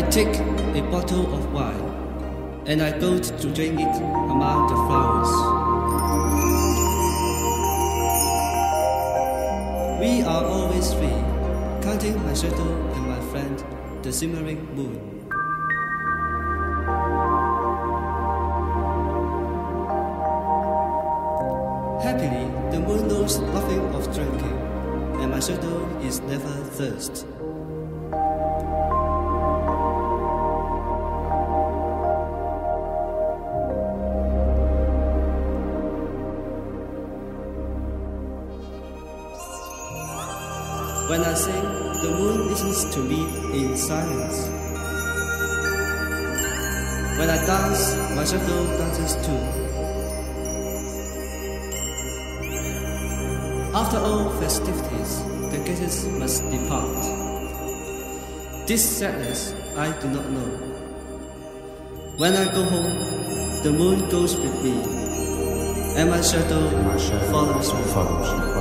take a bottle of wine and I go to drink it among the flowers. We are always free, counting my shadow and my friend, the shimmering moon. Happily, the moon knows nothing of drinking, and my shadow is never thirst. When I sing, the moon listens to me in silence. When I dance, my shadow dances too. After all festivities, the guests must depart. This sadness I do not know. When I go home, the moon goes with me, and my shadow My shadow follows me. follows me.